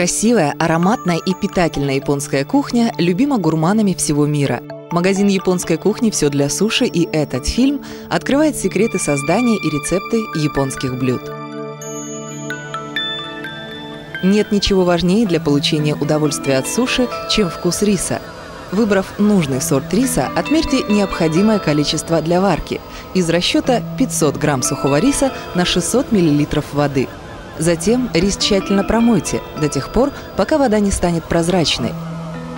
Красивая, ароматная и питательная японская кухня любима гурманами всего мира. Магазин японской кухни «Все для суши» и этот фильм открывает секреты создания и рецепты японских блюд. Нет ничего важнее для получения удовольствия от суши, чем вкус риса. Выбрав нужный сорт риса, отмерьте необходимое количество для варки из расчета 500 грамм сухого риса на 600 миллилитров воды – Затем рис тщательно промойте до тех пор, пока вода не станет прозрачной.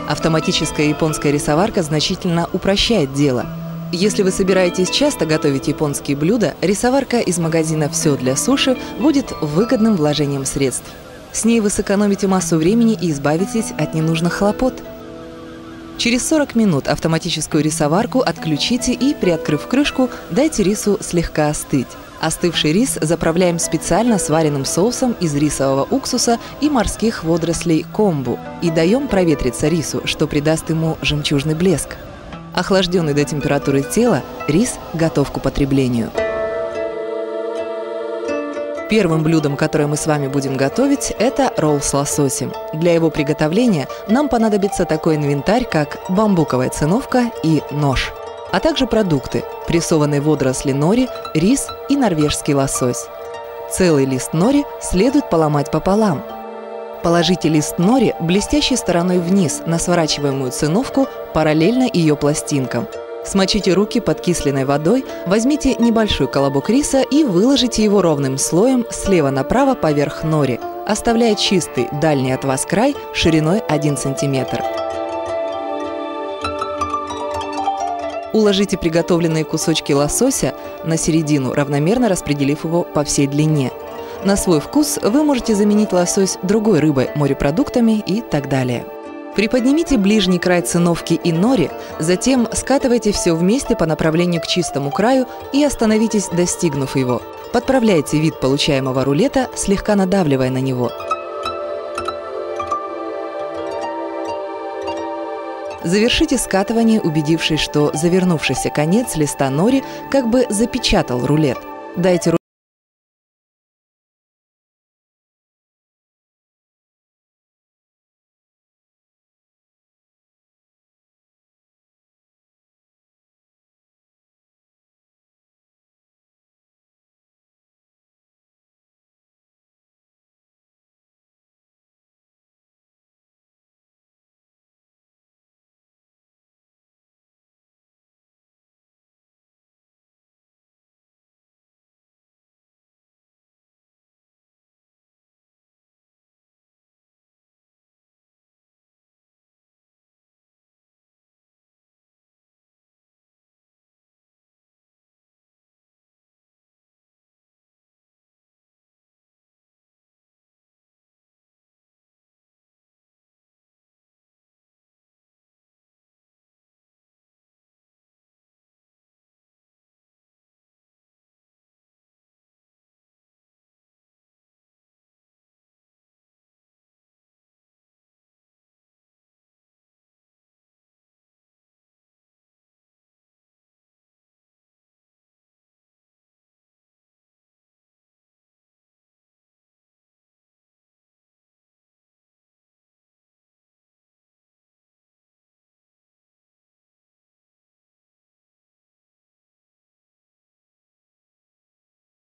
Автоматическая японская рисоварка значительно упрощает дело. Если вы собираетесь часто готовить японские блюда, рисоварка из магазина «Все для суши» будет выгодным вложением средств. С ней вы сэкономите массу времени и избавитесь от ненужных хлопот. Через 40 минут автоматическую рисоварку отключите и, приоткрыв крышку, дайте рису слегка остыть. Остывший рис заправляем специально сваренным соусом из рисового уксуса и морских водорослей комбу и даем проветриться рису, что придаст ему жемчужный блеск. Охлажденный до температуры тела, рис готов к употреблению. Первым блюдом, которое мы с вами будем готовить, это ролл с лососем. Для его приготовления нам понадобится такой инвентарь, как бамбуковая циновка и нож – а также продукты – прессованные водоросли нори, рис и норвежский лосось. Целый лист нори следует поломать пополам. Положите лист нори блестящей стороной вниз на сворачиваемую циновку параллельно ее пластинкам. Смочите руки под кисленной водой, возьмите небольшой колобок риса и выложите его ровным слоем слева направо поверх нори, оставляя чистый дальний от вас край шириной 1 сантиметр. Уложите приготовленные кусочки лосося на середину, равномерно распределив его по всей длине. На свой вкус вы можете заменить лосось другой рыбой, морепродуктами и так далее. Приподнимите ближний край циновки и нори, затем скатывайте все вместе по направлению к чистому краю и остановитесь, достигнув его. Подправляйте вид получаемого рулета, слегка надавливая на него – Завершите скатывание, убедившись, что завернувшийся конец листа нори как бы запечатал рулет. Дайте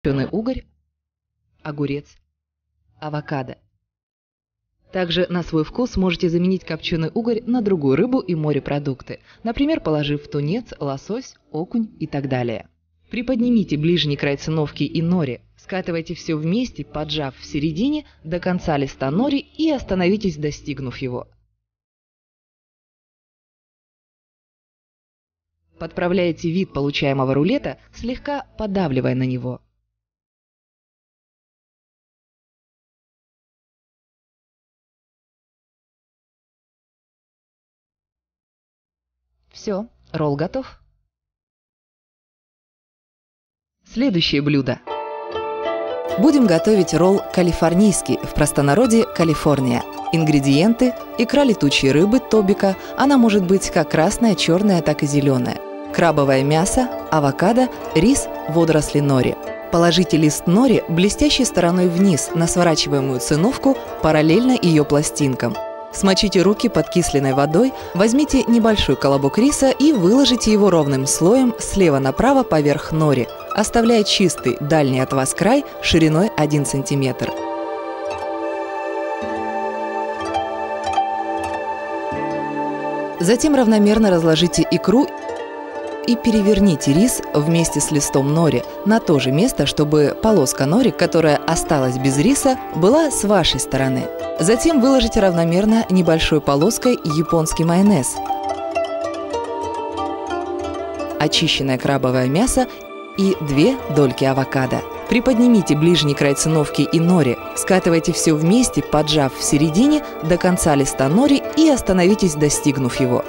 копченый угорь, огурец, авокадо. Также на свой вкус можете заменить копченый угорь на другую рыбу и морепродукты, например, положив тунец, лосось, окунь и так далее. Приподнимите ближний край циновки и нори, скатывайте все вместе, поджав в середине до конца листа нори и остановитесь, достигнув его. Подправляете вид получаемого рулета, слегка подавливая на него. Все, ролл готов. Следующее блюдо. Будем готовить ролл калифорнийский, в простонародье Калифорния. Ингредиенты – икра летучей рыбы, тобика, она может быть как красная, черная, так и зеленая. Крабовое мясо, авокадо, рис, водоросли нори. Положите лист нори блестящей стороной вниз на сворачиваемую циновку параллельно ее пластинкам. Смочите руки подкисленной водой, возьмите небольшой колобок риса и выложите его ровным слоем слева направо поверх нори, оставляя чистый дальний от вас край шириной 1 сантиметр. Затем равномерно разложите икру и переверните рис вместе с листом нори на то же место, чтобы полоска нори, которая осталась без риса, была с вашей стороны. Затем выложите равномерно небольшой полоской японский майонез, очищенное крабовое мясо и две дольки авокадо. Приподнимите ближний край циновки и нори, скатывайте все вместе, поджав в середине до конца листа нори и остановитесь, достигнув его.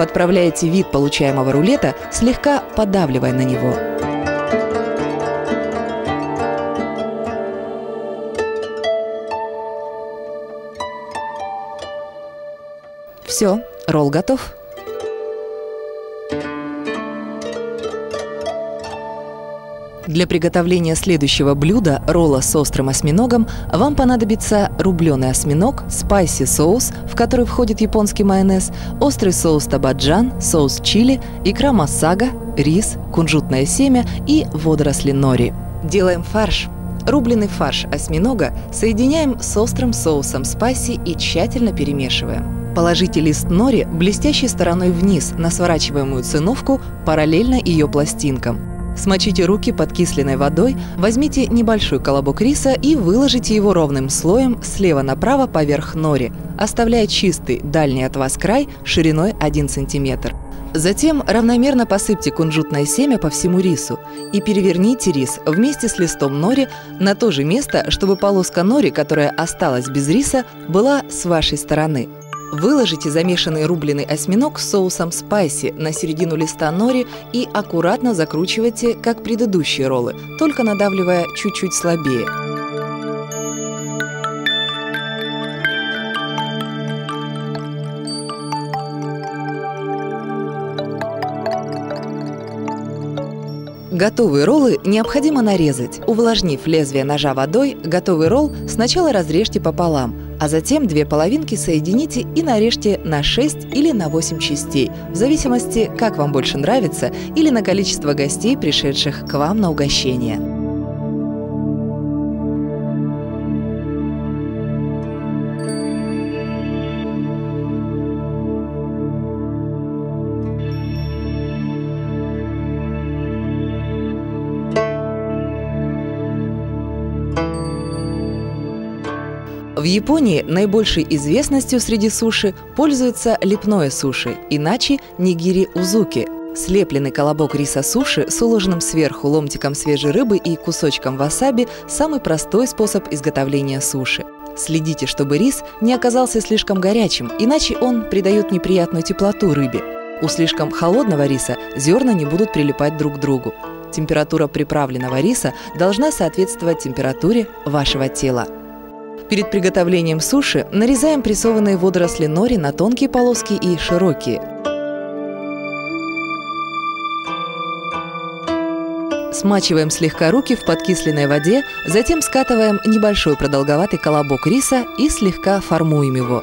Подправляете вид получаемого рулета, слегка подавливая на него. Все, ролл готов. Для приготовления следующего блюда, ролла с острым осьминогом, вам понадобится рубленый осьминог, спайси соус, в который входит японский майонез, острый соус табаджан, соус чили, икра массага, рис, кунжутное семя и водоросли нори. Делаем фарш. Рубленый фарш осьминога соединяем с острым соусом спайси и тщательно перемешиваем. Положите лист нори блестящей стороной вниз на сворачиваемую циновку параллельно ее пластинкам. Смочите руки под кисленной водой, возьмите небольшой колобок риса и выложите его ровным слоем слева направо поверх нори, оставляя чистый дальний от вас край шириной 1 см. Затем равномерно посыпьте кунжутное семя по всему рису и переверните рис вместе с листом нори на то же место, чтобы полоска нори, которая осталась без риса, была с вашей стороны – Выложите замешанный рубленый осьминог с соусом спайси на середину листа нори и аккуратно закручивайте, как предыдущие роллы, только надавливая чуть-чуть слабее. Готовые роллы необходимо нарезать. Увлажнив лезвие ножа водой, готовый ролл сначала разрежьте пополам, а затем две половинки соедините и нарежьте на 6 или на 8 частей, в зависимости, как вам больше нравится, или на количество гостей, пришедших к вам на угощение. В Японии наибольшей известностью среди суши пользуется лепное суши, иначе нигири узуки – Слепленный колобок риса суши с уложенным сверху ломтиком свежей рыбы и кусочком васаби – самый простой способ изготовления суши. Следите, чтобы рис не оказался слишком горячим, иначе он придает неприятную теплоту рыбе. У слишком холодного риса зерна не будут прилипать друг к другу. Температура приправленного риса должна соответствовать температуре вашего тела. Перед приготовлением суши нарезаем прессованные водоросли нори на тонкие полоски и широкие. Смачиваем слегка руки в подкисленной воде, затем скатываем небольшой продолговатый колобок риса и слегка формуем его.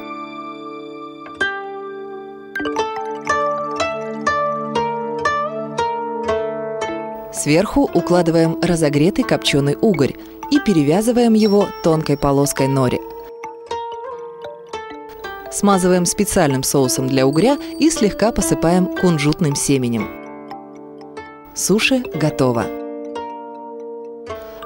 Сверху укладываем разогретый копченый угорь и перевязываем его тонкой полоской нори. Смазываем специальным соусом для угря и слегка посыпаем кунжутным семенем. Суши готово.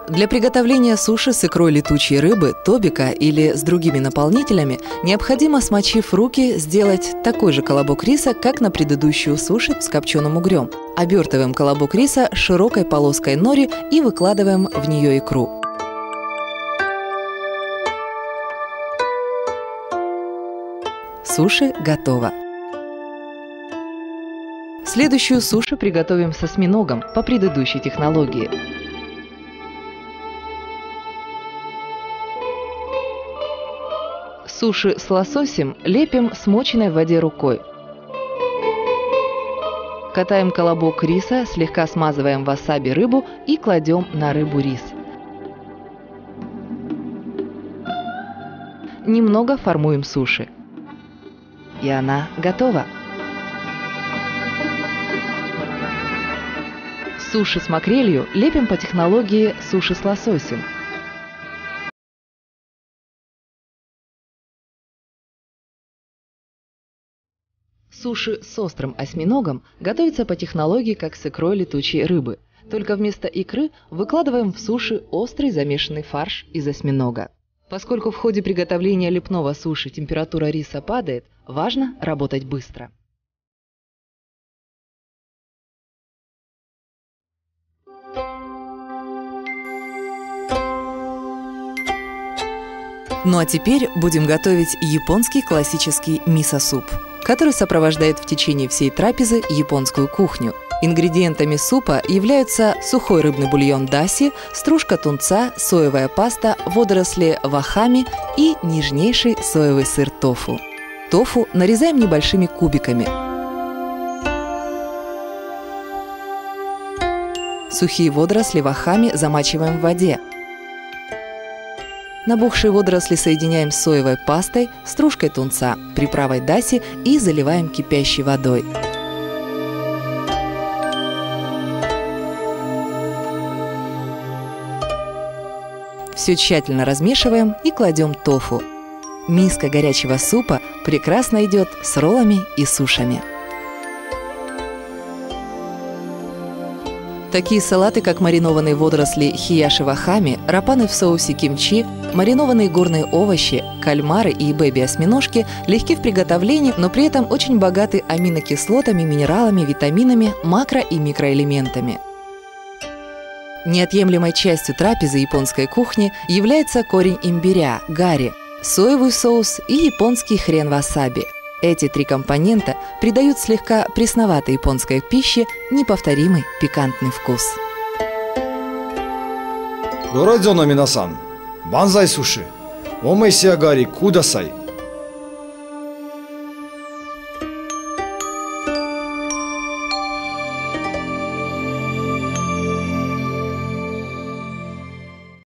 Для приготовления суши с икрой летучей рыбы, тобика или с другими наполнителями необходимо, смочив руки, сделать такой же колобок риса, как на предыдущую суши с копченым угрем. Обертываем колобок риса широкой полоской нори и выкладываем в нее икру. Суши готово. Следующую суши приготовим со осьминогом по предыдущей технологии. Суши с лососем лепим смоченной в воде рукой. Катаем колобок риса, слегка смазываем васаби рыбу и кладем на рыбу рис. Немного формуем суши. И она готова. Суши с макрелью лепим по технологии суши с лососем. Суши с острым осьминогом готовятся по технологии как с икрой летучей рыбы. Только вместо икры выкладываем в суши острый замешанный фарш из осьминога. Поскольку в ходе приготовления лепного суши температура риса падает, важно работать быстро. Ну а теперь будем готовить японский классический мисо-суп, который сопровождает в течение всей трапезы японскую кухню. Ингредиентами супа являются сухой рыбный бульон даси, стружка тунца, соевая паста, водоросли вахами и нежнейший соевый сыр тофу. Тофу нарезаем небольшими кубиками. Сухие водоросли вахами замачиваем в воде – Набухшие водоросли соединяем с соевой пастой, стружкой тунца, приправой даси и заливаем кипящей водой. Все тщательно размешиваем и кладем тофу. Миска горячего супа прекрасно идет с роллами и сушами. Такие салаты, как маринованные водоросли хияши вахами, рапаны в соусе кимчи, маринованные горные овощи, кальмары и бэби-осьминожки легки в приготовлении, но при этом очень богаты аминокислотами, минералами, витаминами, макро- и микроэлементами. Неотъемлемой частью трапезы японской кухни является корень имбиря – гари, соевый соус и японский хрен васаби. Эти три компонента придают слегка пресноватой японской пище неповторимый пикантный вкус. Городзо Номинасан, банзай суши, омэсия гари кудасай –